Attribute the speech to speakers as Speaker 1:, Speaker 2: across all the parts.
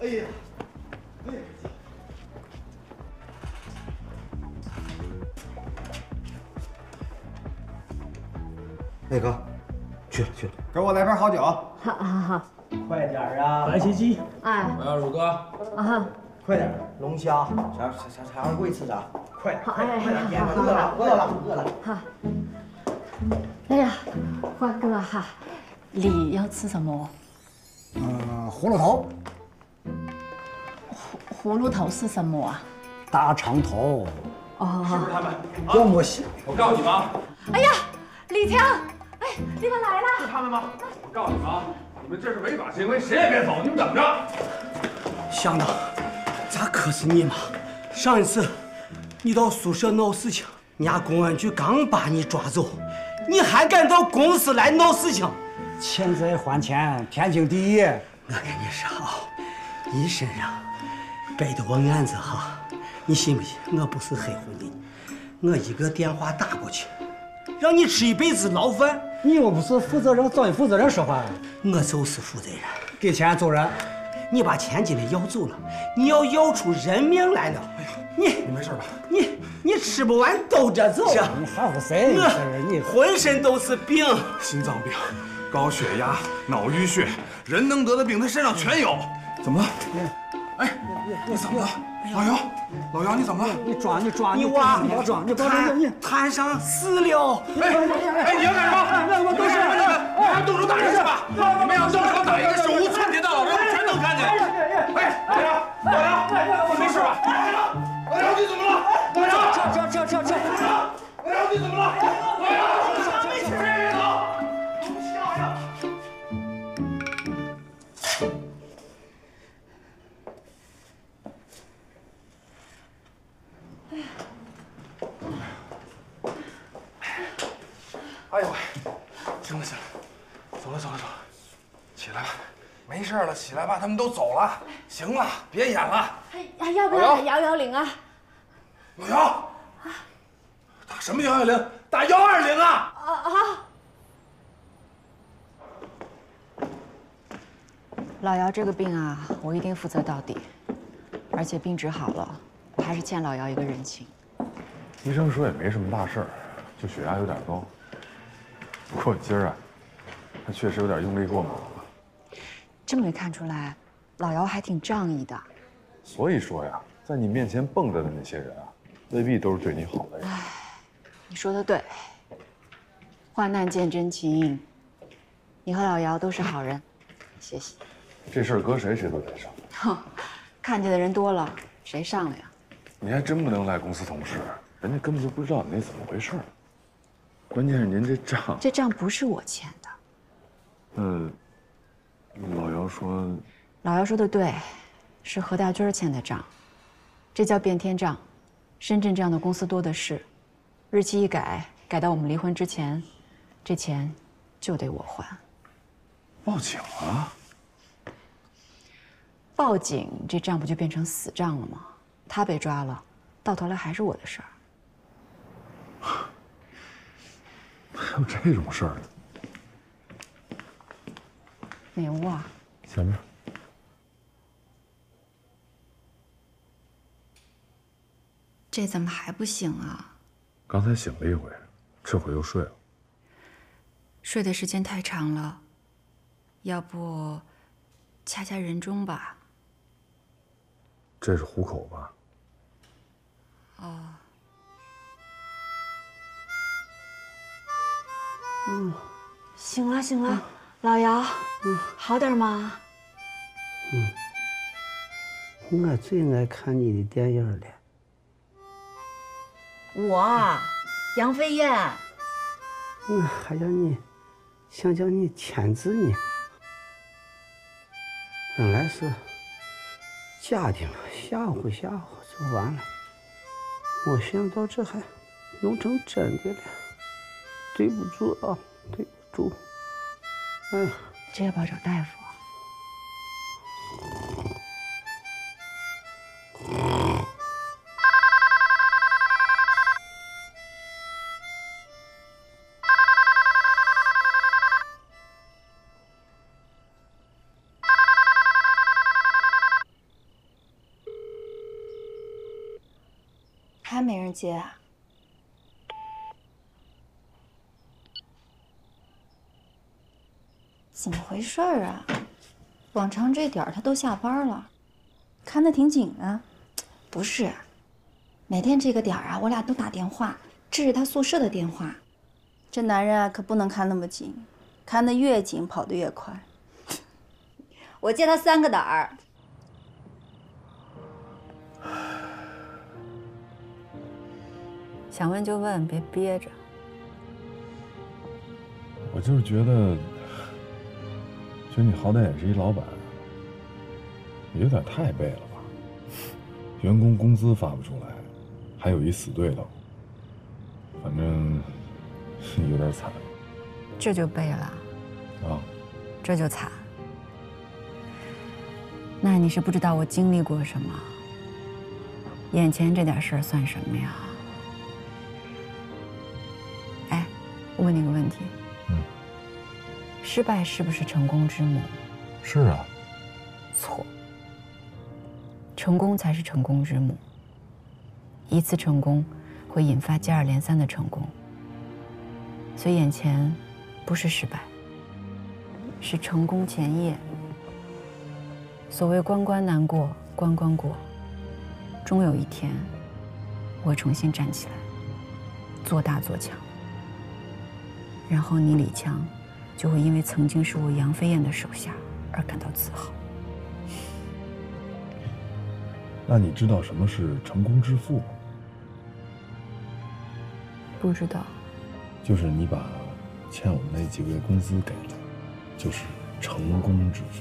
Speaker 1: 哎呀，哎呀！
Speaker 2: 磊哥，去去，
Speaker 1: 给我来瓶好酒。
Speaker 3: 好好好，
Speaker 1: 快点啊！
Speaker 4: 白切鸡，
Speaker 3: 哎，
Speaker 5: 我要乳鸽。
Speaker 3: 啊，
Speaker 1: 快点，龙虾，啥啥啥啥贵吃啥？快点，
Speaker 3: 哎
Speaker 1: 快点，
Speaker 3: 哎，
Speaker 1: 点吧，
Speaker 3: 好，
Speaker 1: 饿了，饿了，饿了。
Speaker 3: 好。哎呀，花哥哈，
Speaker 6: 你要吃什么？
Speaker 4: 嗯，葫芦头，
Speaker 6: 葫芦头是什么啊？
Speaker 4: 大长头，
Speaker 6: 哦，是不是
Speaker 5: 他们，
Speaker 4: 要么西，
Speaker 5: 我告诉你们啊，
Speaker 3: 哎呀，李强，哎，你们来了。
Speaker 5: 是他们吗？我告诉你们啊，你们这是违法行为，谁也别走，你们等着。
Speaker 2: 乡长，咋可是你嘛？上一次你到宿舍闹事情，人家公安局刚把你抓走，你还敢到公司来闹事情？
Speaker 4: 欠债还钱，天经地义。
Speaker 2: 我跟你说啊，你身上背的我案子哈，你信不信？我不是黑户的，我一个电话打过去，让你吃一辈子牢饭。
Speaker 4: 你又不是负责人，找你负责人说话。
Speaker 2: 我就是负责人。
Speaker 4: 给钱走人，
Speaker 2: 你把钱今天要走了，你要要出人命来了。哎呀，你
Speaker 5: 你没事吧？
Speaker 2: 你你吃不完兜着走。
Speaker 4: 你含糊谁？
Speaker 2: 我
Speaker 4: 你
Speaker 2: 浑身都是病。
Speaker 5: 心脏病、高血压、脑淤血，人能得的病他身上全有。怎么了？哎，你怎么了？老姚，老姚，你怎么了？
Speaker 4: 你抓你抓
Speaker 2: 你娃
Speaker 4: 你别装你别装你
Speaker 2: 摊摊上死了。
Speaker 5: 哎哎，你要干什么？我都是你们，你们还动手打人是吧？你们要动手打一个手无寸铁的老人，我全能看见。哎，老姚，老姚，你没事吧？老姚，你怎么了？老姚，
Speaker 4: 这这这这，
Speaker 5: 老姚，你怎么了？老姚，哎呦喂，行了行了，走了走了走了，起来吧，没事了，起来吧，他们都走了，行了，别演了。
Speaker 3: 哎，要不要打幺幺零啊？
Speaker 5: 老姚，打什么幺幺零？打幺二零啊！
Speaker 3: 啊啊！
Speaker 6: 老姚这个病啊，我一定负责到底。而且病治好了，我还是欠老姚一个人情。
Speaker 7: 医生说也没什么大事儿，就血压有点高。不过今儿啊，他确实有点用力过猛了。
Speaker 6: 真没看出来，老姚还挺仗义的。
Speaker 7: 所以说呀，在你面前蹦跶的那些人啊，未必都是对你好的人。
Speaker 6: 你说的对，患难见真情。你和老姚都是好人，谢谢。
Speaker 7: 这事儿搁谁谁都得上。
Speaker 6: 哼，看见的人多了，谁上了呀？
Speaker 7: 你还真不能赖公司同事，人家根本就不知道你那怎么回事儿。关键是您这账，
Speaker 6: 这账不是我欠的。
Speaker 7: 嗯，老姚说，
Speaker 6: 老姚说的对，是何大军欠的账，这叫变天账。深圳这样的公司多的是，日期一改，改到我们离婚之前，这钱就得我还。
Speaker 7: 报警啊！
Speaker 6: 报警，这账不就变成死账了吗？他被抓了，到头来还是我的事儿。
Speaker 7: 还有这种事儿呢？
Speaker 6: 哪屋啊？
Speaker 7: 前面。
Speaker 6: 这怎么还不醒啊？
Speaker 7: 刚才醒了一回，这会又睡了。
Speaker 6: 睡的时间太长了，要不掐掐人中吧？
Speaker 7: 这是虎口吧？
Speaker 6: 哦，
Speaker 3: 嗯，醒了醒了，老姚，嗯，好点吗？
Speaker 1: 嗯，我最爱看你的电影了。
Speaker 3: 我，杨飞燕。
Speaker 1: 我还让你想叫你签字呢。本来是假的嘛，吓唬吓唬就完了。没想到这还弄成真的了，对不住啊，对不住。哎呀，
Speaker 6: 这要不要找大夫？
Speaker 8: 还没人接啊？怎么回事儿啊？往常这点儿他都下班了，看得挺紧啊。不是，每天这个点儿啊，我俩都打电话，这是他宿舍的电话。这男人啊，可不能看那么紧，看得越紧，跑得越快。我借他三个胆儿。
Speaker 6: 想问就问，别憋着。
Speaker 7: 我就是觉得，觉得你好歹也是一老板，也有点太背了吧？员工工资发不出来，还有一死对头，反正有点惨
Speaker 6: 这就背了，
Speaker 7: 啊。
Speaker 6: 这就惨。那你是不知道我经历过什么，眼前这点事儿算什么呀？哎，我问你个问题，
Speaker 7: 嗯，
Speaker 6: 失败是不是成功之母？
Speaker 7: 是啊，
Speaker 6: 错，成功才是成功之母。一次成功会引发接二连三的成功，所以眼前不是失败，是成功前夜。所谓关关难过关关过，终有一天我会重新站起来，做大做强。然后你李强就会因为曾经是我杨飞燕的手下而感到自豪。
Speaker 7: 那你知道什么是成功之父吗？
Speaker 6: 不知道，
Speaker 7: 就是你把欠我们那几个月工资给了，就是成功之父。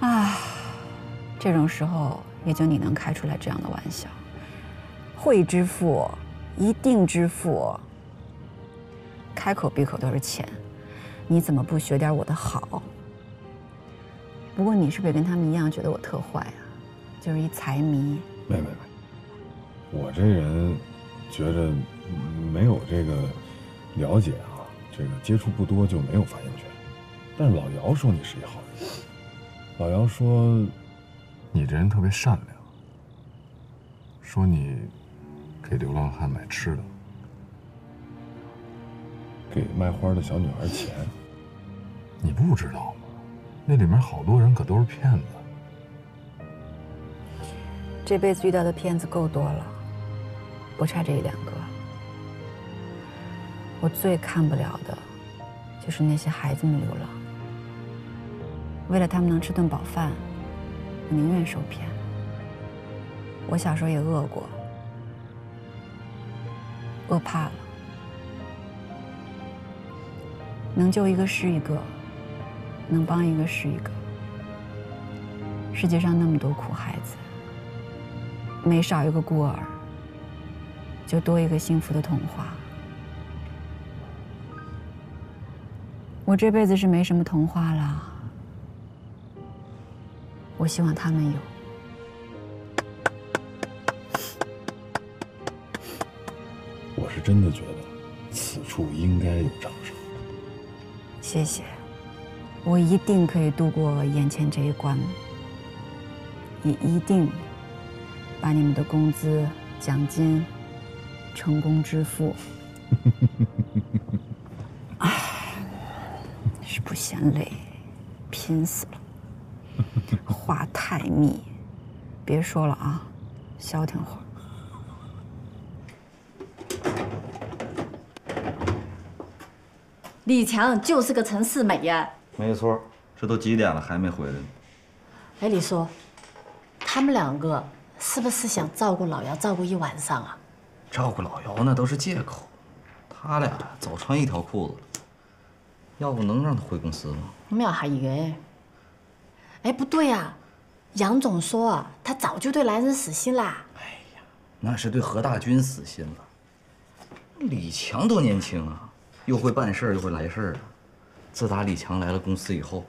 Speaker 6: 啊，这种时候也就你能开出来这样的玩笑。会支付，一定支付，开口闭口都是钱，你怎么不学点我的好？不过你是不是也跟他们一样觉得我特坏啊？就是一财迷。
Speaker 7: 没没没，我这人觉着没有这个了解啊，这个接触不多就没有发言权。但是老姚说你是一好人，老姚说你这人特别善良，说你给流浪汉买吃的，给卖花的小女孩钱。你不知道吗？那里面好多人可都是骗子。
Speaker 6: 这辈子遇到的骗子够多了，不差这一两个。我最看不了的，就是那些孩子们流浪。为了他们能吃顿饱饭，我宁愿受骗。我小时候也饿过，饿怕了。能救一个是一个，能帮一个是一个。世界上那么多苦孩子，每少一个孤儿，就多一个幸福的童话。我这辈子是没什么童话了。我希望他们有。
Speaker 7: 我是真的觉得，此处应该有掌声。
Speaker 6: 谢谢，我一定可以度过眼前这一关，也一定把你们的工资、奖金成功支付。唉，是不嫌累，拼死了。话太密，别说了啊，消停会儿。
Speaker 3: 李强就是个陈世美呀！
Speaker 9: 没错，这都几点了还没回来呢？
Speaker 3: 哎，李叔，他们两个是不是想照顾老姚照顾一晚上啊？
Speaker 9: 照顾老姚那都是借口，他俩早穿一条裤子了，要不能让他回公司吗？
Speaker 3: 没有还以为。哎，不对呀，杨总说啊，他早就对男人死心啦。
Speaker 9: 哎呀，那是对何大军死心了。李强多年轻啊，又会办事又会来事儿啊。自打李强来了公司以后，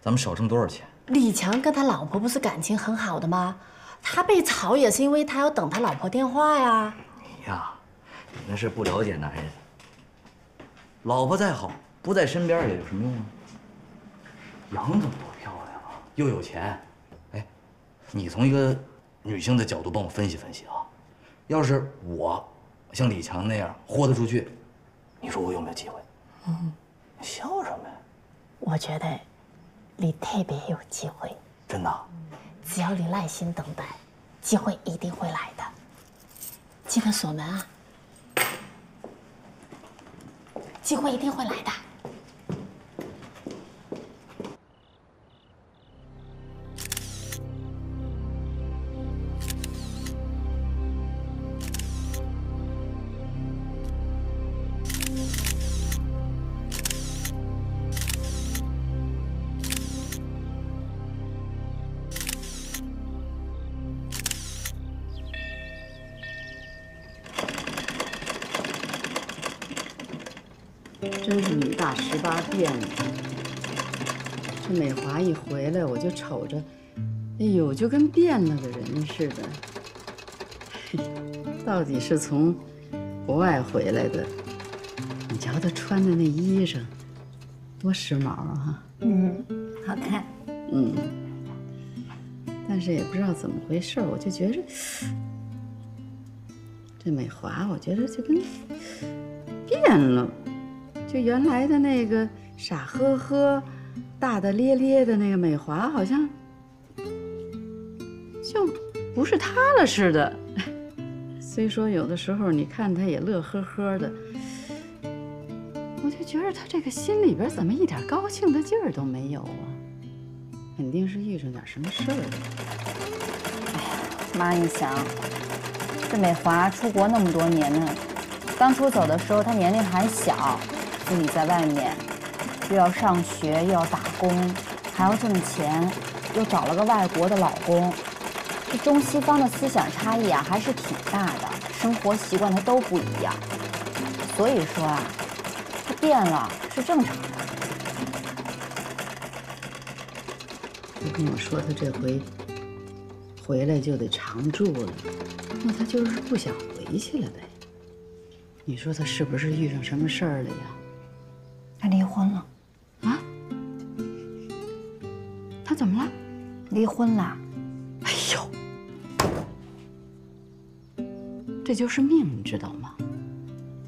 Speaker 9: 咱们少挣多少钱？
Speaker 3: 李强跟他老婆不是感情很好的吗？他被炒也是因为他要等他老婆电话呀。
Speaker 9: 你呀，你那是不了解男人。老婆再好，不在身边也有什么用啊？杨总多漂亮啊，又有钱。哎，你从一个女性的角度帮我分析分析啊。要是我像李强那样豁得出去，你说我有没有机会？
Speaker 3: 嗯，
Speaker 9: 笑什么呀？
Speaker 3: 我觉得你特别有机会，
Speaker 9: 真的。
Speaker 3: 只要你耐心等待，机会一定会来的。记得锁门啊，机会一定会来的。
Speaker 10: 就瞅着，哎呦，就跟变了个人似的。嘿 到底是从国外回来的？你瞧他穿的那衣裳，多时髦啊！
Speaker 8: 嗯，好看。
Speaker 10: 嗯，但是也不知道怎么回事，我就觉着这美华，我觉得就跟变了。就原来的那个傻呵呵、大大咧咧的那个美华，好像就不是她了似的。虽说有的时候你看她也乐呵呵的，我就觉得她这个心里边怎么一点高兴的劲儿都没有啊？肯定是遇上点什么事儿了。
Speaker 8: 妈，你想，这美华出国那么多年呢，当初走的时候她年龄还小。自己在外面，又要上学，又要打工，还要挣钱，又找了个外国的老公，这中西方的思想差异啊，还是挺大的，生活习惯它都不一样。所以说啊，他变了是正常的。
Speaker 10: 他跟我说他这回回来就得常住了，那他就是不想回去了呗？你说他是不是遇上什么事儿了呀？
Speaker 8: 他离婚了，离婚了。
Speaker 10: 哎呦，这就是命，你知道吗？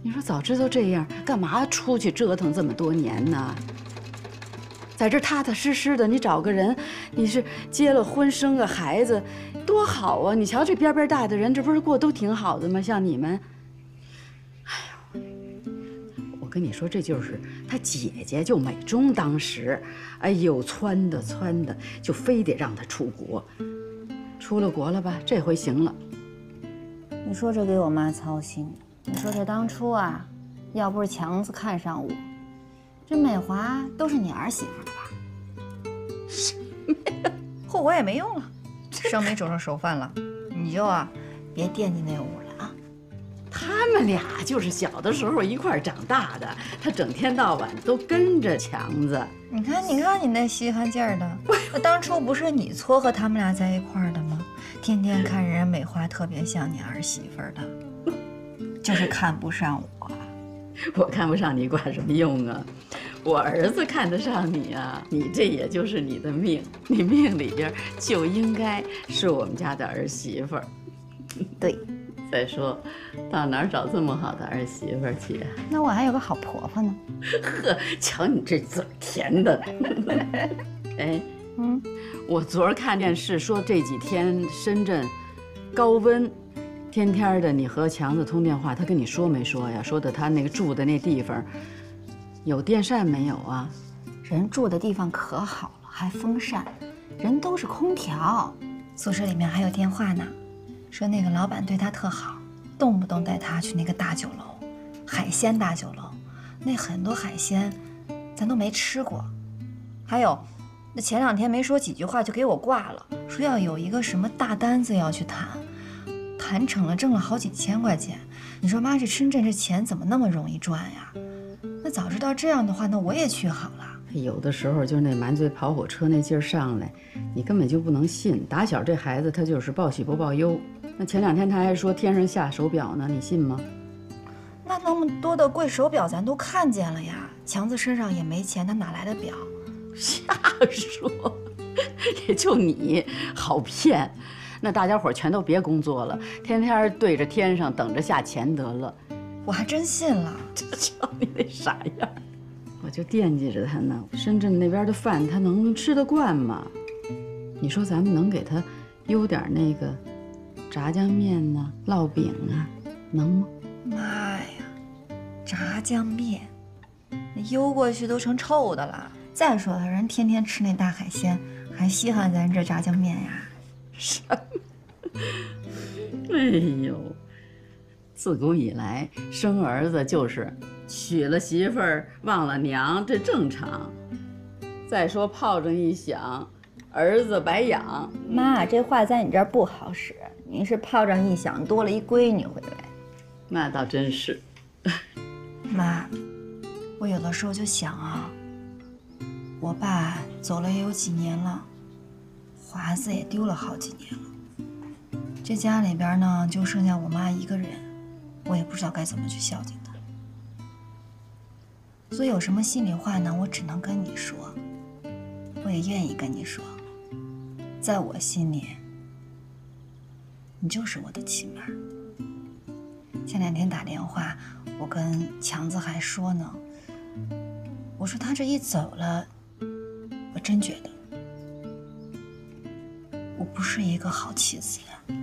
Speaker 10: 你说早知道这样，干嘛出去折腾这么多年呢？在这踏踏实实的，你找个人，你是结了婚生个孩子，多好啊！你瞧这边边大的人，这不是过都挺好的吗？像你们，跟你说，这就是他姐姐就美中当时，哎呦，撺的撺的，就非得让他出国。出了国了吧？这回行了。
Speaker 8: 你说这给我妈操心。你说这当初啊，要不是强子看上我，这美华都是你儿媳妇了吧？后悔也没用了，生米煮成熟饭了。你就啊，别惦记那屋了啊。
Speaker 10: 他们俩就是小的时候一块儿长大的，他整天到晚都跟着强子。
Speaker 8: 你看，你看你那稀罕劲儿的，那 当初不是你撮合他们俩在一块儿的吗？天天看人家美花特别像你儿媳妇儿的，就是看不上我。
Speaker 10: 我看不上你管什么用啊？我儿子看得上你啊！你这也就是你的命，你命里边就应该是我们家的儿媳妇儿。
Speaker 8: 对，
Speaker 10: 再说，到哪儿找这么好的儿媳妇去啊？
Speaker 8: 那我还有个好婆婆呢。
Speaker 10: 呵，瞧你这嘴甜的。哎，嗯，我昨儿看电视说这几天深圳高温，天天的你和强子通电话，他跟你说没说呀？说的他那个住的那地方有电扇没有啊？
Speaker 8: 人住的地方可好了，还风扇，人都是空调，宿舍里面还有电话呢。说那个老板对他特好，动不动带他去那个大酒楼，海鲜大酒楼，那很多海鲜咱都没吃过。还有，那前两天没说几句话就给我挂了，说要有一个什么大单子要去谈，谈成了挣了好几千块钱。你说妈，这深圳这钱怎么那么容易赚呀？那早知道这样的话，那我也去好了。
Speaker 10: 有的时候就是那满嘴跑火车那劲儿上来，你根本就不能信。打小这孩子他就是报喜不报忧。那前两天他还说天上下手表呢，你信吗？
Speaker 8: 那那么多的贵手表咱都看见了呀。强子身上也没钱，他哪来的表？
Speaker 10: 瞎说，也就你好骗。那大家伙全都别工作了，天天对着天上等着下钱得了。
Speaker 8: 我还真信了。
Speaker 10: 这瞧你那傻样，我就惦记着他呢。深圳那边的饭他能吃得惯吗？你说咱们能给他邮点那个炸酱面呢、烙饼啊，能吗？
Speaker 8: 妈呀，炸酱面，那邮过去都成臭的了。再说了，人天天吃那大海鲜，还稀罕咱这炸酱面呀？
Speaker 10: 什么？哎呦，自古以来生儿子就是娶了媳妇儿忘了娘，这正常。再说炮仗一响，儿子白养。
Speaker 8: 妈，这话在你这儿不好使。你是炮仗一响，多了一闺女回来。
Speaker 10: 那倒真是。
Speaker 8: 妈，我有的时候就想啊，我爸走了也有几年了，华子也丢了好几年了，这家里边呢就剩下我妈一个人，我也不知道该怎么去孝敬她。所以有什么心里话呢，我只能跟你说，我也愿意跟你说，在我心里，你就是我的亲妈。前两天打电话，我跟强子还说呢，我说他这一走了，我真觉得我不是一个好妻子呀，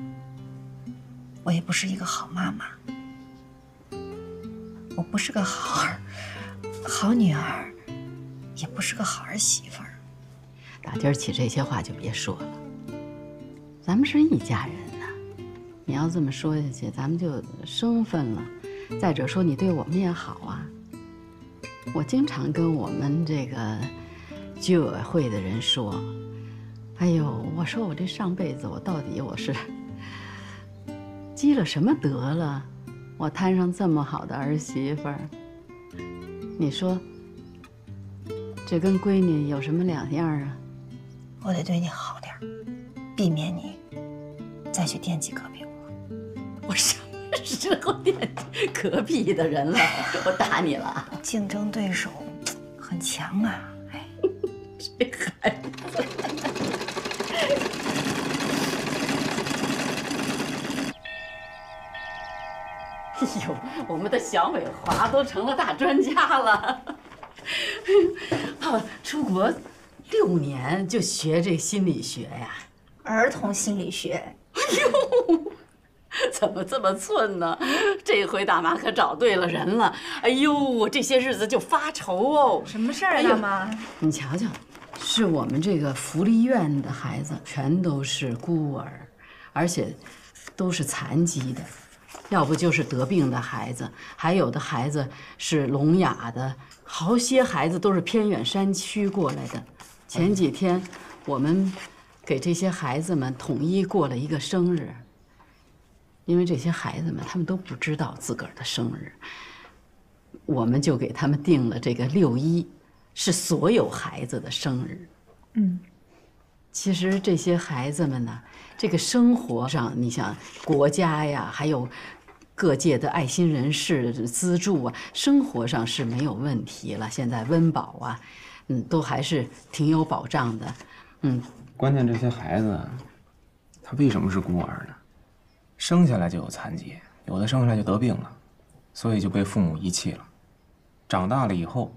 Speaker 8: 我也不是一个好妈妈，我不是个好儿、好女儿，也不是个好儿媳妇儿。
Speaker 10: 打今儿起这些话就别说了，咱们是一家人。你要这么说下去，咱们就生分了。再者说，你对我们也好啊。我经常跟我们这个居委会的人说：“哎呦，我说我这上辈子我到底我是积了什么德了？我摊上这么好的儿媳妇儿，你说这跟闺女有什么两样啊？
Speaker 8: 我得对你好点儿，避免你再去惦记隔壁。”
Speaker 10: 我什么时候惦记隔壁的人了？我打你了？
Speaker 8: 竞争对手很强啊！哎，
Speaker 10: 这孩子。哎呦，我们的小美华都成了大专家了。哦，出国六年就学这心理学呀？
Speaker 8: 儿童心理学。
Speaker 10: 哎呦！怎么这么寸呢？这回大妈可找对了人了。哎呦，我这些日子就发愁哦。
Speaker 8: 什么事儿，大妈？
Speaker 10: 你瞧瞧，是我们这个福利院的孩子，全都是孤儿，而且都是残疾的，要不就是得病的孩子，还有的孩子是聋哑的，好些孩子都是偏远山区过来的。前几天，我们给这些孩子们统一过了一个生日。因为这些孩子们，他们都不知道自个儿的生日，我们就给他们定了这个六一，是所有孩子的生日。
Speaker 8: 嗯，
Speaker 10: 其实这些孩子们呢，这个生活上，你想国家呀，还有各界的爱心人士资助啊，生活上是没有问题了。现在温饱啊，嗯，都还是挺有保障的。嗯，
Speaker 11: 关键这些孩子，他为什么是孤儿呢？生下来就有残疾，有的生下来就得病了，所以就被父母遗弃了。长大了以后，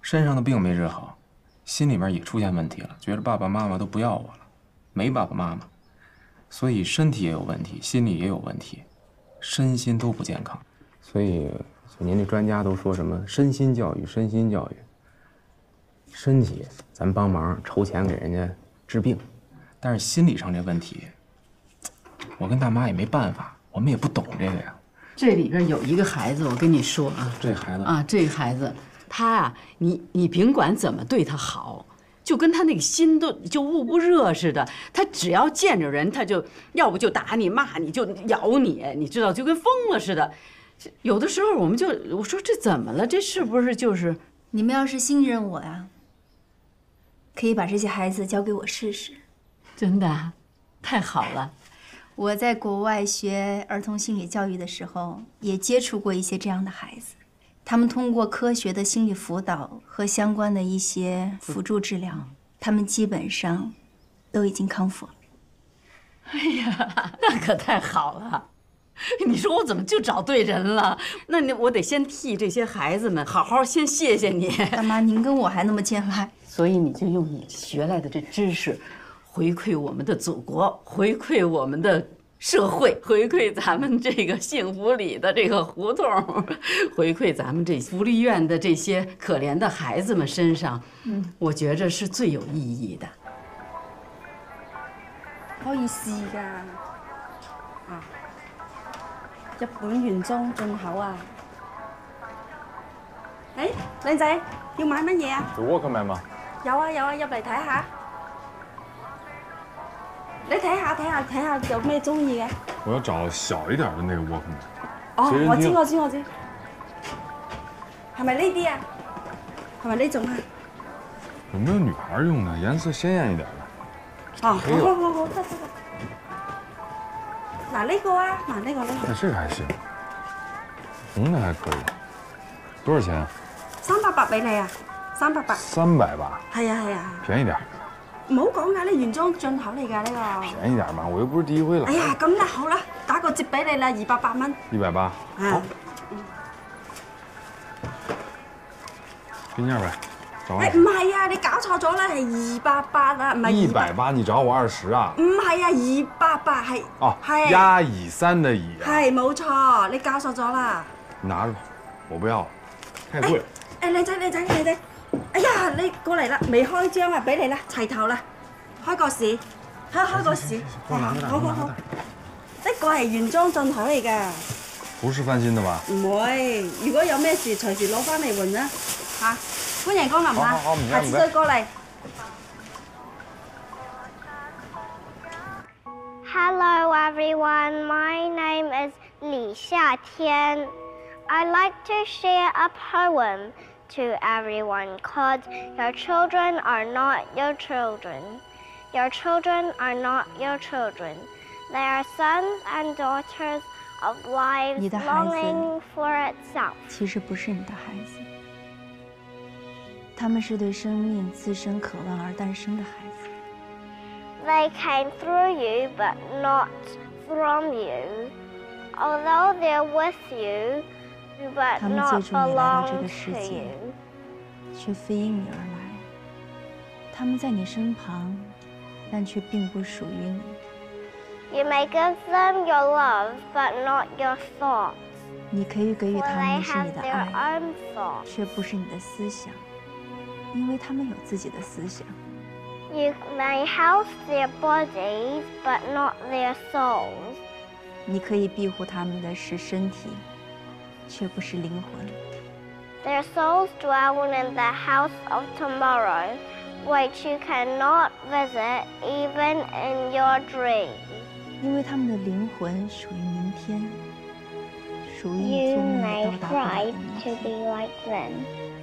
Speaker 11: 身上的病没治好，心里边也出现问题了，觉得爸爸妈妈都不要我了，没爸爸妈妈，所以身体也有问题，心理也有问题，身心都不健康。所以，您这专家都说什么身心教育，身心教育。身体咱帮忙筹钱给人家治病，但是心理上这问题。我跟大妈也没办法，我们也不懂这个呀。
Speaker 10: 这里边有一个孩子，我跟你说啊，
Speaker 11: 这孩子
Speaker 10: 啊，这孩子，他啊，你你甭管怎么对他好，就跟他那个心都就捂不热似的。他只要见着人，他就要不就打你、骂你，就咬你，你知道，就跟疯了似的。有的时候我们就我说这怎么了？这是不是就是
Speaker 8: 你们要是信任我呀，可以把这些孩子交给我试试。
Speaker 10: 真的，太好了。
Speaker 8: 我在国外学儿童心理教育的时候，也接触过一些这样的孩子。他们通过科学的心理辅导和相关的一些辅助治疗，他们基本上都已经康复了。
Speaker 10: 哎呀，那可太好了！你说我怎么就找对人了？那你我得先替这些孩子们好好先谢谢你。
Speaker 12: 大妈，您跟我还那么见外，
Speaker 10: 所以你就用你学来的这知识，回馈我们的祖国，回馈我们的社会，回馈咱们这个幸福里的这个胡同，回馈咱们这福利院的这些可怜的孩子们身上。嗯，我觉着是最有意义的。
Speaker 13: 可以試㗎。啊，日本原裝進口啊！哎，靚仔，要買乜嘢啊？
Speaker 7: 有 Walkman 嗎？
Speaker 13: 有啊有啊，入嚟睇下。你睇下睇下睇下有咩中意嘅？
Speaker 7: 我要找小一點的那個 Walkman。
Speaker 13: 哦我知我知我知。係咪呢啲啊？係咪呢種啊？
Speaker 7: 有沒有女孩用的，顏色鮮豔一點的？
Speaker 13: 哦，好好好好，得得得。嗱呢個啊，嗱呢個呢
Speaker 7: 哎，這個還行，紅的還可以。多少錢？
Speaker 13: 個，三百八俾你啊，三百八。
Speaker 7: 三百八，
Speaker 13: 係啊係啊，
Speaker 7: 便宜點，
Speaker 13: 唔好講㗎，你原裝進口嚟㗎呢個。
Speaker 7: 便宜點嘛，我又不是第一回來
Speaker 13: 哎。呀，咁啦，好啦，打個折俾你啦，二百八蚊。
Speaker 7: 一百八，
Speaker 13: 啊，
Speaker 7: 給你二百，找
Speaker 13: 誒
Speaker 7: 二
Speaker 13: 唔係啊，你搞錯咗啦，係二百八啊，唔係
Speaker 7: 一百八，你找我二十啊？
Speaker 13: 唔係啊，二百八係
Speaker 7: 哦，
Speaker 13: 係
Speaker 7: 押乙三的乙啊，
Speaker 13: 係冇錯，你搞錯咗啦。
Speaker 7: 你拿着吧，我不要，太貴了。
Speaker 13: 誒靚仔靚仔靚仔，哎呀，你過嚟啦，未開張啊，俾你啦，齊頭啦，開個市，開開個市，好好好，呢個係原裝進口嚟㗎，
Speaker 7: 不是翻新的吧？
Speaker 13: 唔會，如果有咩事隨時攞翻嚟換啦，嚇，歡迎光臨啊
Speaker 7: 好好好唔，該
Speaker 13: 下次再過嚟。
Speaker 14: Hello everyone, my name is Li Xiatian. I'd like to share a poem to everyone called Your Children Are Not Your Children. Your children are not your children. They are sons and daughters of lives
Speaker 12: 你的孩子
Speaker 14: longing for itself.
Speaker 12: 其实不是你的孩子，他们是对生命自身渴望而诞生的孩子。
Speaker 14: They came through you, but not from you. Although they're with you, but
Speaker 12: 他们借助你来到这个世界却非因你而来。他们在你身旁，但却并不属于你。
Speaker 14: You may give them your love, but not your thoughts.
Speaker 12: 你可以给予他们是你的爱，却不是你的思想，因为他们有自己的思想。
Speaker 14: You may help their bodies, but not their souls.
Speaker 12: 你可以庇护他们的是身体，却不是灵魂。
Speaker 14: Their souls dwell in the house of tomorrow, which you cannot visit even in your dreams.
Speaker 12: 因为他们的灵魂属于明天，属于你
Speaker 14: You
Speaker 12: 做梦
Speaker 14: may
Speaker 12: 也到达不了的
Speaker 14: try
Speaker 12: 明
Speaker 14: to
Speaker 12: 天。
Speaker 14: be like them,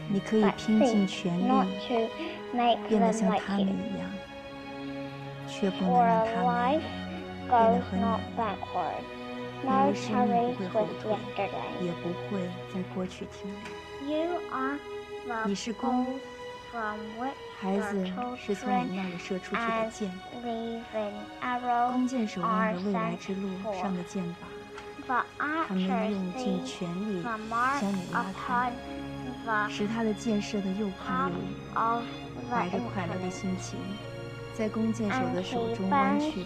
Speaker 12: 你可以
Speaker 14: but
Speaker 12: 拼尽
Speaker 14: think
Speaker 12: 全
Speaker 14: not
Speaker 12: 力
Speaker 14: to make
Speaker 12: 变得
Speaker 14: them
Speaker 12: 像
Speaker 14: like
Speaker 12: 他们
Speaker 14: you.
Speaker 12: 一样，却不能
Speaker 14: For
Speaker 12: 让
Speaker 14: a
Speaker 12: 他们
Speaker 14: life
Speaker 12: 变得
Speaker 14: goes
Speaker 12: 和
Speaker 14: not
Speaker 12: 你， 明天
Speaker 14: 也
Speaker 12: 不会回
Speaker 14: 来，
Speaker 12: 也不会在过去停留。你是弓，孩子是从你那里射出去的箭。弓箭手
Speaker 14: 望
Speaker 12: 着未来之路上的箭靶，他们用尽全力将你拉开，使他的箭射得又快又远，怀着快乐的心情，在弓箭手的手中弯
Speaker 14: 曲。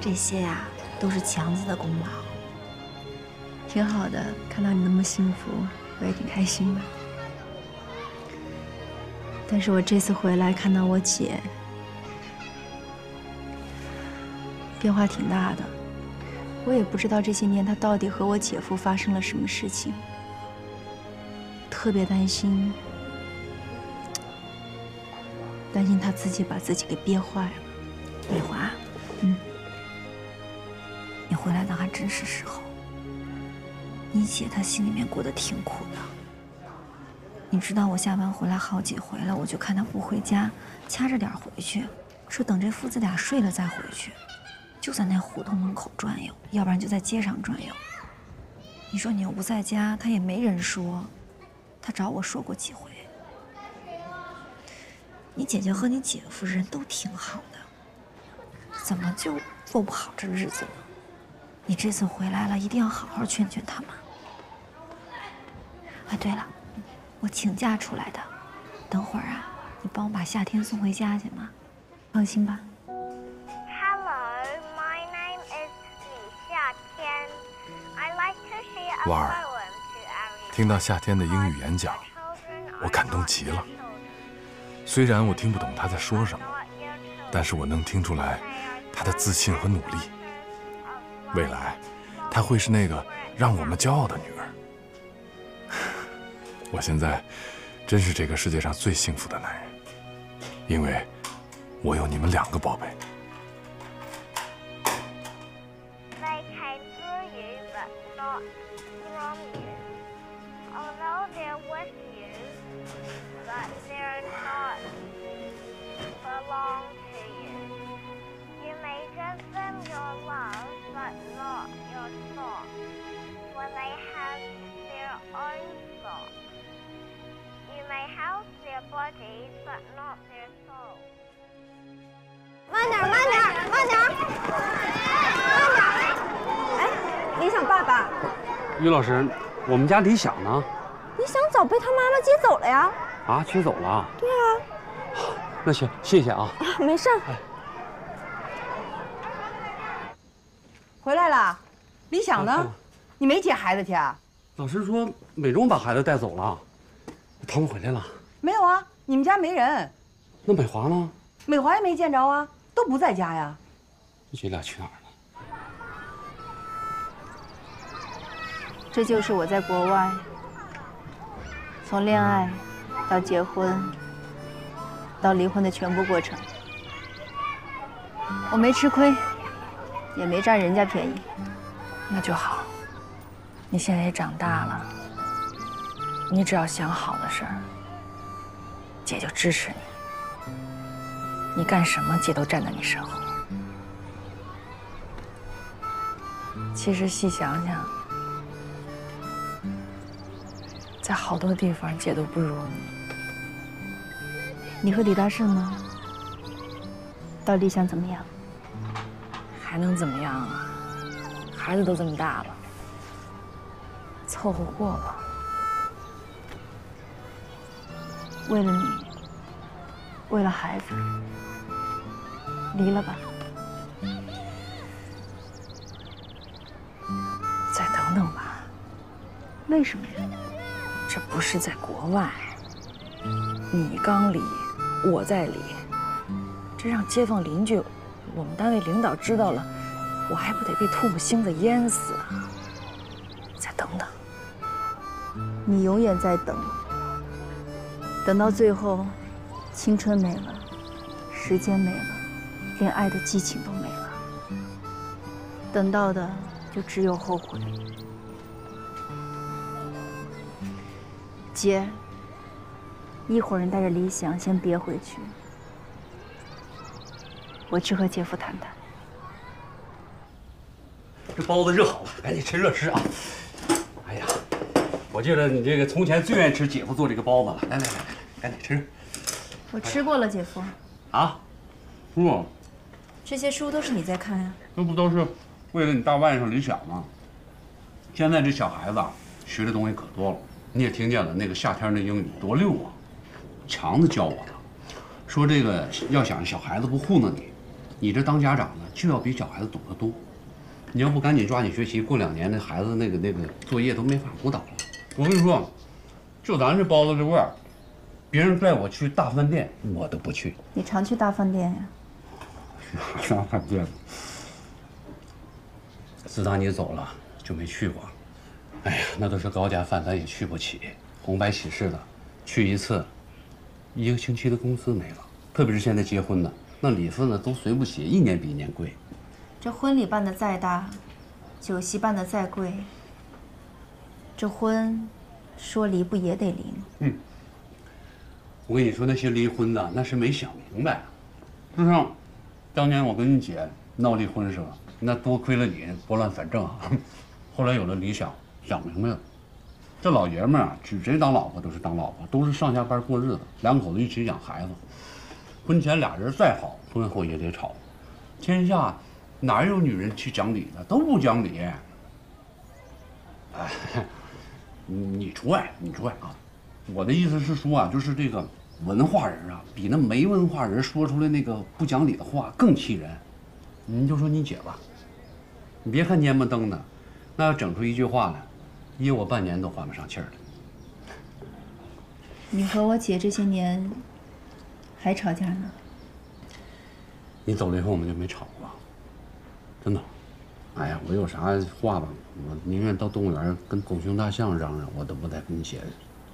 Speaker 12: 这些呀、都是强子的功劳。挺好的，看到你那么幸福，我也挺开心的。但是我这次回来看到我姐，变化挺大的。我也不知道这些年她到底和我姐夫发生了什么事情，特别担心，担心她自己把自己给憋坏了。美华，
Speaker 8: 回来的还真是时候。你姐她心里面过得挺苦的。你知道我下班回来好几回了，我就看她不回家，掐着点回去，说等这父子俩睡了再回去，就在那胡同门口转悠，要不然就在街上转悠。你说你又不在家，她也没人说，她找我说过几回。你姐姐和你姐夫人都挺好的，怎么就过不好这日子？你这次回来了，一定要好好劝劝他们。啊，对了，我请假出来的，等会儿啊，你帮我把夏天送回家去吗？放心吧。
Speaker 14: Hello, my name is 李夏天. I like to share a
Speaker 7: 婉儿
Speaker 14: poem to everyone.
Speaker 7: 听到夏天的英语演讲，我感动极了。虽然我听不懂他在说什么，但是我能听出来他的自信和努力。未来，她会是那个让我们骄傲的女儿。我现在真是这个世界上最幸福的男人，因为我有你们两个宝贝。
Speaker 14: They have their own thoughts. You may help their bodies, but not their souls.
Speaker 15: 慢点，慢点，慢点，慢点！哎，理想爸爸，
Speaker 16: 于老师，我们家理想呢？
Speaker 15: 理想早被他妈妈接走了呀。
Speaker 16: 啊，接走了。
Speaker 15: 对啊，
Speaker 16: 那行，谢谢啊。
Speaker 15: 啊没事儿。
Speaker 17: 回来了，理想呢？你没接孩子去啊？
Speaker 16: 老师说美中把孩子带走了，他们回来了。
Speaker 17: 没有啊，你们家没人，
Speaker 16: 那美华呢？
Speaker 17: 美华也没见着啊，都不在家呀。
Speaker 16: 这俩去哪儿了？
Speaker 12: 这就是我在国外，从恋爱到结婚到离婚的全部过程。我没吃亏，也没占人家便宜。
Speaker 6: 那就好。你现在也长大了，你只要想好的事儿，姐就支持你。你干什么，姐都站在你身后。其实细想想，在好多地方，姐都不如你。
Speaker 12: 你和李大胜呢？到底想怎么样？
Speaker 6: 还能怎么样啊？孩子都这么大了，凑合过吧。
Speaker 12: 为了你，为了孩子，离了吧。
Speaker 6: 再等等吧。
Speaker 12: 为什么呀？
Speaker 6: 这不是在国外，你刚离，我在离，这让街坊邻居、我们单位领导知道了，我还不得被唾沫星子淹死啊！
Speaker 12: 你永远在等，等到最后，青春没了，时间没了，连爱的激情都没了，等到的就只有后悔。姐，一会儿你带着理想先别回去，我去和姐夫谈谈。
Speaker 16: 这包子热好了，赶紧趁热吃啊！我记得你这个从前最愿意吃姐夫做这个包子了。来来来来来，赶紧吃
Speaker 8: 我吃过了，姐夫。
Speaker 16: 啊！不，
Speaker 8: 这些书都是你在看呀、
Speaker 16: 那不都是为了你大外甥理想吗？现在这小孩子啊，学的东西可多了。你也听见了，那个夏天那英语多溜啊！强子教我的，说这个要想小孩子不糊弄你，你这当家长的就要比小孩子懂得多。你要不赶紧抓紧学习，过两年那孩子那个那个作业都没法辅导了。我跟你说，就咱这包子这味儿，别人带我去大饭店，我都不去。
Speaker 8: 你常去大饭店呀、
Speaker 16: 大饭店。自打你走了就没去过。哎呀，那都是高价饭，咱也去不起。红白喜事的，去一次，一个星期的工资没了。特别是现在结婚的，那礼份呢都随不起，一年比一年贵。
Speaker 8: 这婚礼办的再大，
Speaker 12: 酒席办的再贵，这婚说离不也得离吗？
Speaker 16: 嗯，我跟你说，那些离婚的那是没想明白，就像当年我跟你姐闹离婚是吧，那多亏了你拨乱反正啊。后来有了理想，想明白了，这老爷们儿啊，娶谁当老婆都是当老婆，都是上下班过日子，两口子一起养孩子。婚前俩人再好，婚后也得吵。天下哪有女人去讲理的？都不讲理。哎，你除外，你除外啊！我的意思是说啊，就是这个文化人啊，比那没文化人说出来那个不讲理的话更气人。你就说你姐吧，你别看蔫不登的，那要整出一句话来，噎我半年都缓不上气儿来。
Speaker 12: 你和我姐这些年还吵架呢？
Speaker 16: 你走了以后，我们就没吵过，真的。哎呀，我有啥话吧，我宁愿到动物园跟狗熊大象嚷嚷，我都不带跟你姐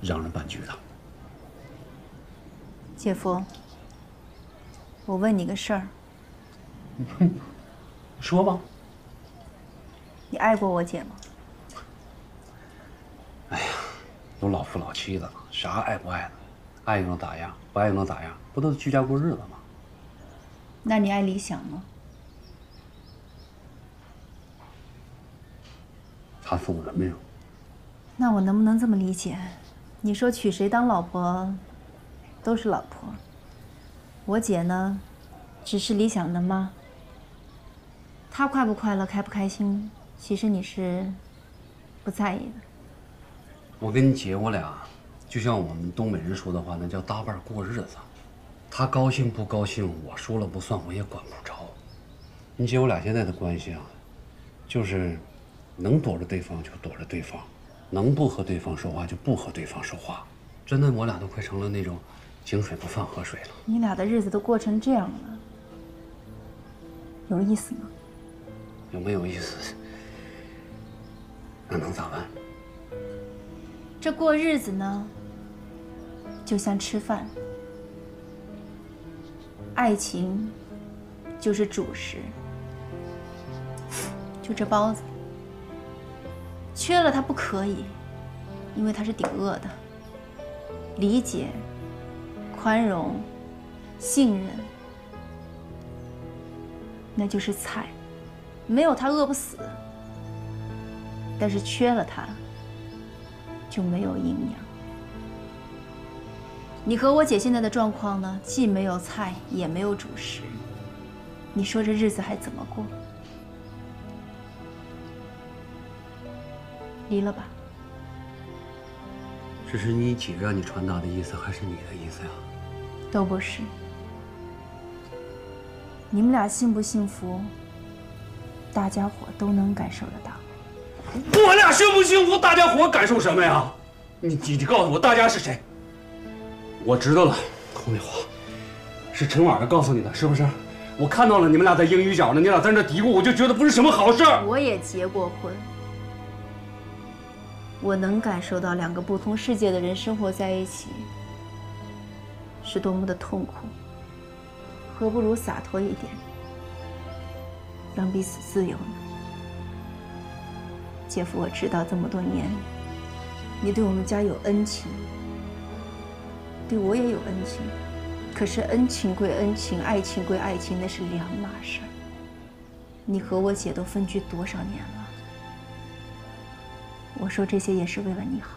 Speaker 16: 嚷嚷半句的。
Speaker 12: 姐夫，我问你个事儿，
Speaker 16: 说吧。
Speaker 12: 你爱过我姐吗？
Speaker 16: 哎呀都老夫老妻的了，啥爱不爱的？爱又能咋样？不爱又能咋样？不都是居家过日子吗？
Speaker 12: 那你爱理想吗？
Speaker 16: 他送人没有？
Speaker 12: 那我能不能这么理解？你说娶谁当老婆，都是老婆。我姐呢，只是理想的妈。她快不快乐，开不开心，其实你是不在意的。
Speaker 16: 我跟你姐，我俩就像我们东北人说的话，那叫搭伴过日子。她高兴不高兴，我说了不算，我也管不着。你姐我俩现在的关系啊，就是能躲着对方就躲着对方，能不和对方说话就不和对方说话。真的，我俩都快成了那种井水不犯河水了。
Speaker 12: 你俩的日子都过成这样了，有意思吗？
Speaker 16: 有没有意思？那能咋办？
Speaker 12: 这过日子呢，就像吃饭，爱情就是主食，就这包子，缺了它不可以，因为它是顶饿的。理解、宽容、信任，那就是菜，没有它饿不死，但是缺了它。就没有营养。你和我姐现在的状况呢，既没有菜，也没有主食，你说这日子还怎么过？离了吧。
Speaker 16: 这是你姐让你传达的意思，还是你的意思呀？
Speaker 12: 都不是。你们俩幸不幸福，大家伙都能感受得到。
Speaker 16: 我俩幸不幸福？大家伙感受什么呀？你你你告诉我，大家是谁？我知道了，红梅花，是陈婉儿告诉你的，是不是？我看到了你们俩在英语角呢，你俩在那嘀咕，我就觉得不是什么好事。
Speaker 12: 我也结过婚，我能感受到两个不同世界的人生活在一起是多么的痛苦，何不如洒脱一点，让彼此自由呢？姐夫，我知道这么多年，你对我们家有恩情，对我也有恩情。可是恩情归恩情，爱情归爱情，那是两码事。你和我姐都分居多少年了？我说这些也是为了你好。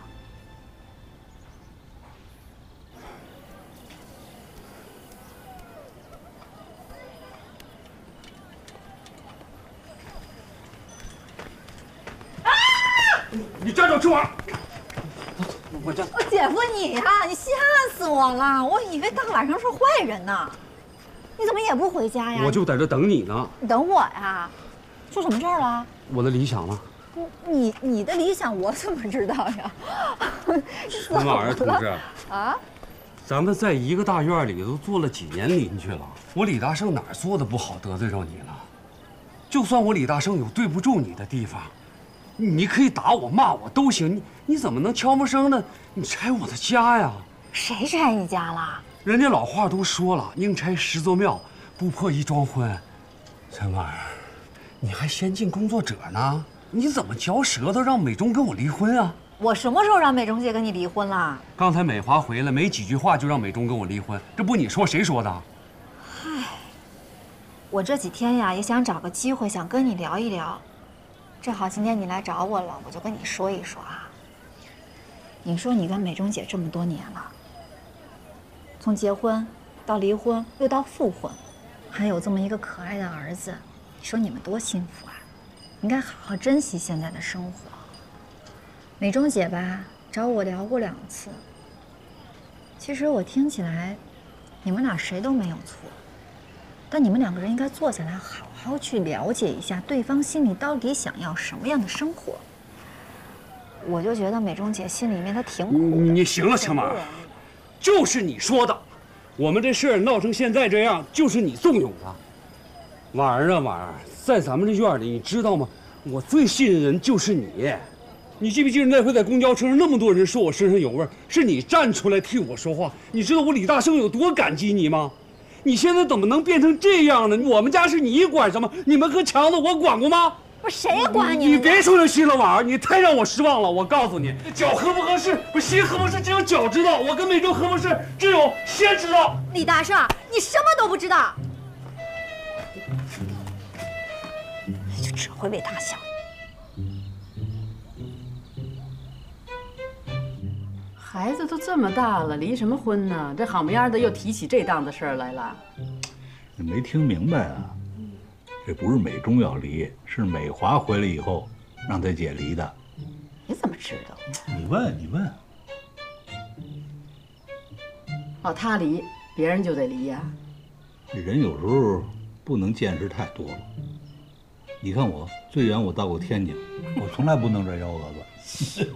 Speaker 16: 你站住，春婉！我这
Speaker 8: 我姐夫你呀、你吓死我了！我以为大晚上是坏人呢。你怎么也不回家呀？
Speaker 16: 我就在这等你呢。
Speaker 8: 你等我呀？出什么事儿了？
Speaker 16: 我的理想呢？
Speaker 8: 你你的理想我怎么知道呀？
Speaker 16: 春婉儿同志，
Speaker 8: 啊？
Speaker 16: 咱们在一个大院里都做了几年邻居了，我李大胜哪儿做的不好得罪着你了？就算我李大胜有对不住你的地方，你可以打我骂我都行，你你怎么能悄没声的你拆我的家呀？
Speaker 8: 谁拆你家了？
Speaker 16: 人家老话都说了，宁拆十座庙，不破一桩婚。陈婉儿，你还先进工作者呢，你怎么嚼舌头让美中跟我离婚啊？
Speaker 8: 我什么时候让美中姐跟你离婚了？
Speaker 16: 刚才美华回来没几句话就让美中跟我离婚，这不你说谁说的？
Speaker 8: 嗨，我这几天呀也想找个机会想跟你聊一聊，正好今天你来找我了，我就跟你说一说啊。你说你跟美中姐这么多年了，从结婚到离婚又到复婚，还有这么一个可爱的儿子，你说你们多幸福啊！应该好好珍惜现在的生活。美中姐吧找我聊过两次，其实我听起来，你们俩谁都没有错，但你们两个人应该坐下来好好去了解一下对方心里到底想要什么样的生活。我就觉得美中姐心里面她挺苦的。
Speaker 16: 你行了，小马，就是你说的，我们这事儿闹成现在这样，就是你纵容的。婉儿啊，婉儿，在咱们这院里，你知道吗？我最信任的人就是你。你记不记得那回在公交车上，那么多人说我身上有味儿，是你站出来替我说话。你知道我李大生有多感激你吗？你现在怎么能变成这样呢？我们家是你管什么？你们和强子我管过吗？
Speaker 8: 不是谁管你？
Speaker 16: 你别说这心了，婉儿，你太让我失望了。我告诉你，脚合不合适，不心合不合适，只有脚知道。我跟美洲合不合适，只有先知道。
Speaker 8: 李大胜，你什么都不知道，只会为他想。
Speaker 10: 孩子都这么大了，离什么婚呢？这好模样的又提起这档子事儿来了。
Speaker 18: 你没听明白啊？这不是美中要离，是美华回来以后让他姐离的。
Speaker 10: 你怎么知道？
Speaker 18: 你问，你问。
Speaker 10: 哦，他离，别人就得离呀。
Speaker 18: 这人有时候不能见识太多了。你看我，最远我到过天津，我从来不弄这幺蛾子。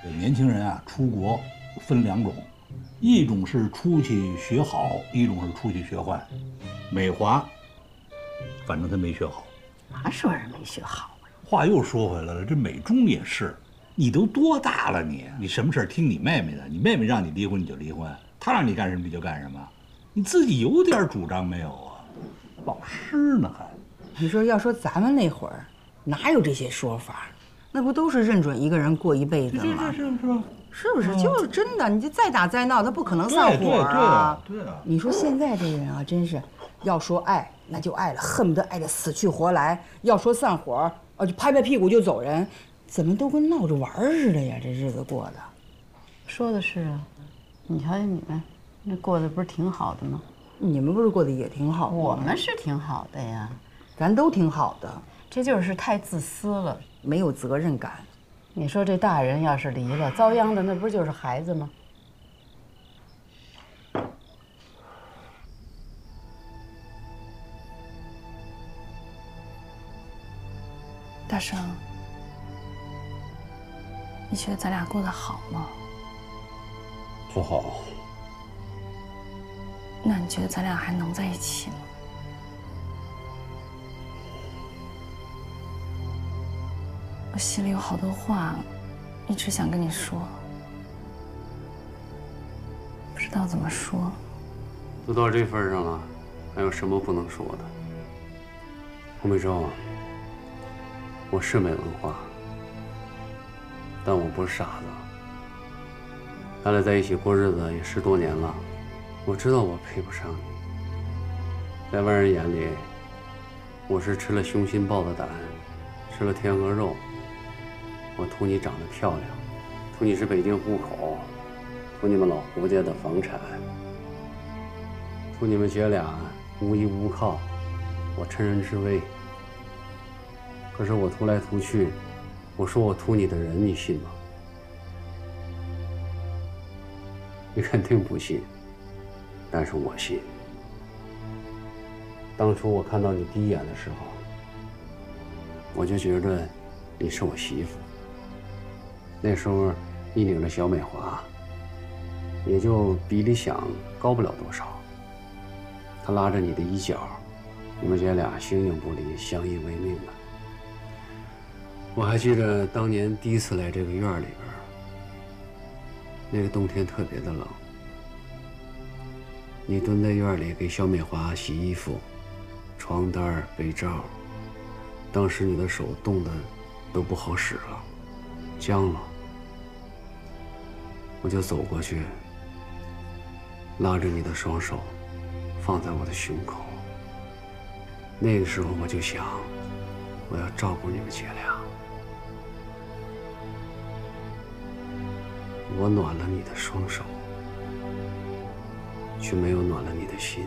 Speaker 18: 这年轻人啊，出国分两种，一种是出去学好，一种是出去学坏。美华，反正他没学好。
Speaker 10: 哪说人没学好啊？
Speaker 18: 话又说回来了，这美中也是，你都多大了你？你什么事儿听你妹妹的？你妹妹让你离婚你就离婚，她让你干什么你就干什么，你自己有点主张没有啊？老师呢还？
Speaker 15: 你说要说咱们那会儿，哪有这些说法？那不都是认准一个人过一辈子吗？
Speaker 18: 是是是是，
Speaker 15: 是不是？就是真的，你就再打再闹，他不可能散伙
Speaker 18: 啊！对啊，
Speaker 15: 你说现在这人啊，真是要说爱那就爱了，恨不得爱得死去活来；要说散伙，啊就拍拍屁股就走人，怎么都跟闹着玩似的呀？这日子过的。
Speaker 10: 说的是啊，你瞧瞧你们，那过得不是挺好的吗？
Speaker 15: 你们不是过得也挺好的？
Speaker 10: 我们是挺好的呀，
Speaker 15: 咱都挺好的。
Speaker 10: 这就是太自私了。
Speaker 15: 没有责任感，
Speaker 10: 你说这大人要是离了，遭殃的那不就是孩子吗？
Speaker 12: 大生，你觉得咱俩过得好吗？
Speaker 16: 不好。
Speaker 12: 那你觉得咱俩还能在一起吗？我心里有好多话，一直想跟你说，不知道怎么说。
Speaker 16: 都到这份上了，还有什么不能说的？洪美洲，我是没文化，但我不是傻子。咱俩在一起过日子也十多年了，我知道我配不上你。在外人眼里，我是吃了雄心豹的胆，吃了天鹅肉。我图你长得漂亮，图你是北京户口，图你们老胡家的房产，图你们姐俩无依无靠，我趁人之危。可是我图来图去，我说我图你的人，你信吗？你肯定不信，但是我信。当初我看到你第一眼的时候，我就觉得你是我媳妇。那时候，你领着小美华，也就比李想高不了多少。他拉着你的衣角，你们姐俩形影不离，相依为命的。我还记得当年第一次来这个院里边，那个冬天特别的冷，你蹲在院里给小美华洗衣服、床单、被罩，当时你的手冻得都不好使了，僵了。我就走过去，拉着你的双手，放在我的胸口。那个时候我就想，我要照顾你们姐俩。我暖了你的双手，却没有暖了你的心。